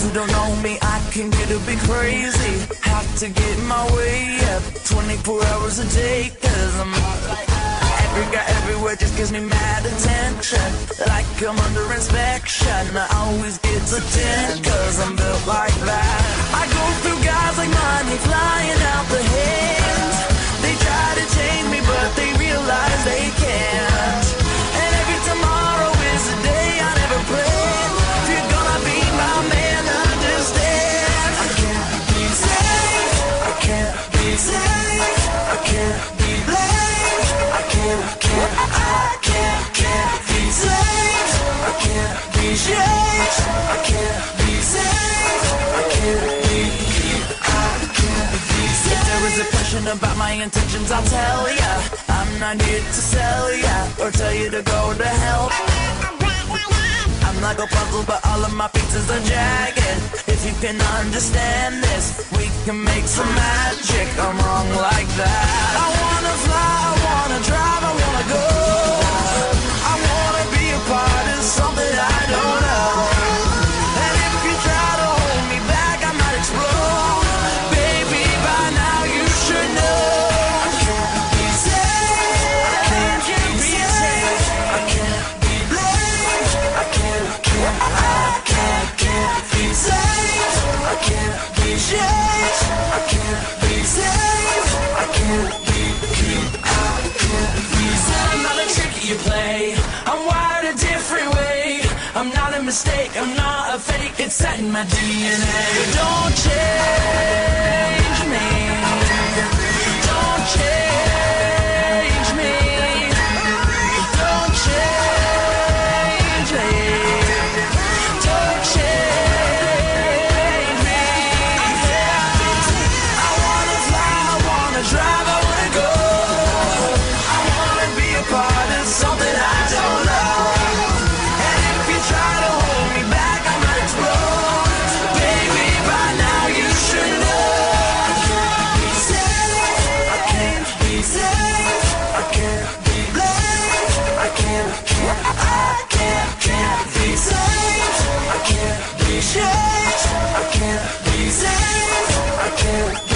Those who don't know me, I can get a bit crazy. Have to get my way up 24 hours a day, cause I'm hot like Every guy everywhere just gives me mad attention. Like I'm under inspection, I always get attention. About my intentions, I'll tell ya. I'm not here to sell ya or tell you to go to hell. I'm like a puzzle, but all of my pieces are jagged. If you can understand this, we can make some magic. I'm wrong like that. Play. I'm wired a different way. I'm not a mistake. I'm not a fake. It's set in my DNA. Don't change me. Yeah.